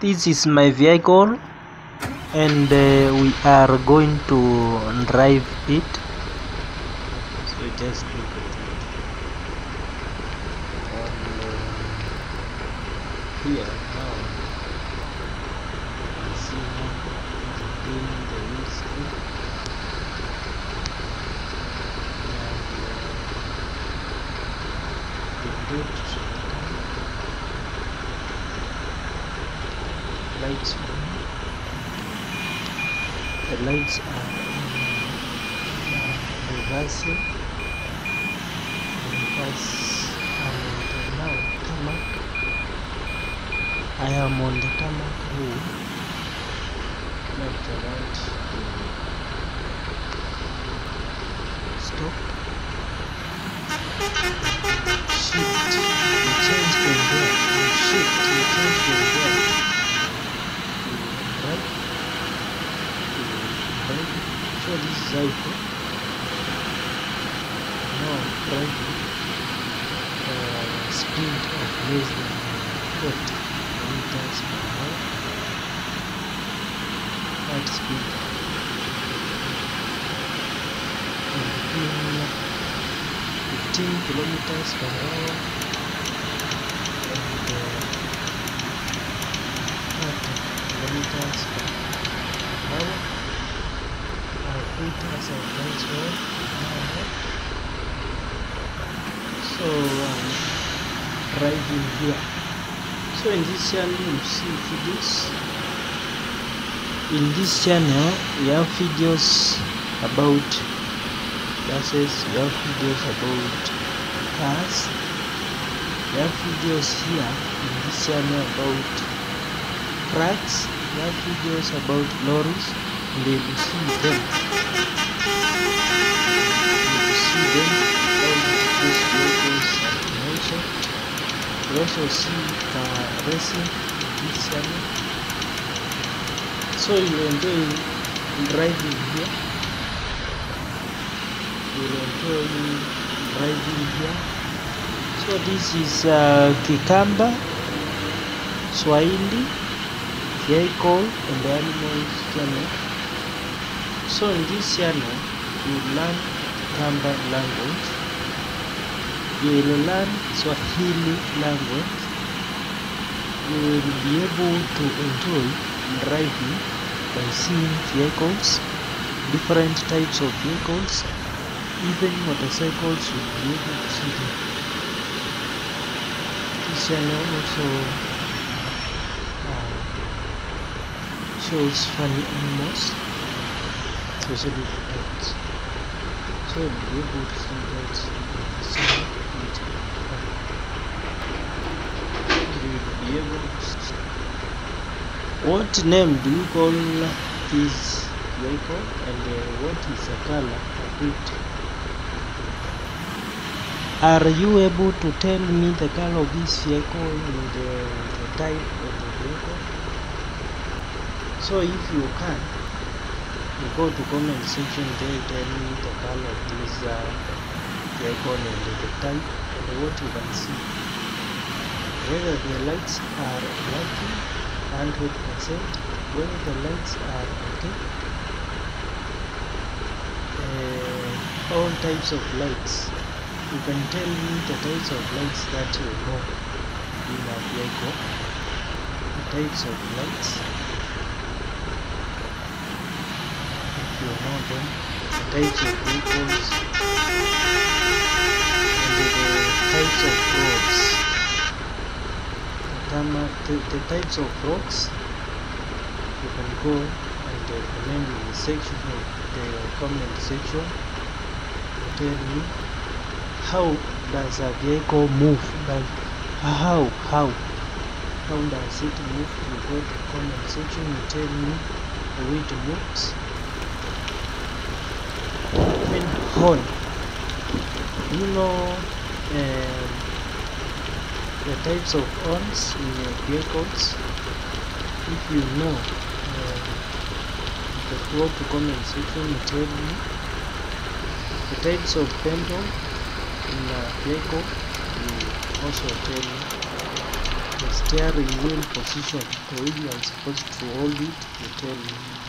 this is my vehicle and uh, we are going to drive it. So just look at it. And uh, here now you can see now it's doing the windscreen and uh, the boot lights. The lights are uh, reversing. Reverse and now tarmac. I am on the tarmac road. Left and right. Stop. Shift. So this is how it goes. now uh, speed of less than 40 meters per hour that speed. And 15 kilometers per hour So um, driving here. So in this channel you see videos. In this channel we have videos about buses, we have videos about cars, we have videos here in this channel about trucks, we have videos about lorries, and you will see them. You will see them, all these vehicles are mentioned. You also see car racing in this channel. So you will enjoy driving here. You will enjoy driving here. So this is uh, Kikamba, Swahili, vehicle and animals channel. So in this channel you learn Kamba language, you will learn Swahili language, you will be able to enjoy driving by seeing vehicles, different types of vehicles, even motorcycles you will be able to see them. This channel also uh, shows funny animals, So. What name do you call this vehicle and uh, what is the color of it? Are you able to tell me the color of this vehicle and uh, the type of the vehicle? So if you can, you go to comment section they tell me the color of this uh, vehicle and the type and what you can see. Whether the lights are working 100%, whether the lights are okay. Uh, all types of lights. You can tell me the types of lights that you know in a vehicle. The types of lights. If you know them, the types of vehicles, and the types of tarmac, the, the types of roads, you can go and uh, comment in the section of the comment section. Tell me how does a vehicle move? Like how how how does it move? You go to comment section. You tell me the way it moves. Even horn. Know um, the types of horns in your vehicles. If you know, um, you go to comment section and tell me the types of pendulum in a vehicle. You also tell me the steering wheel position the way you are supposed to hold it tell you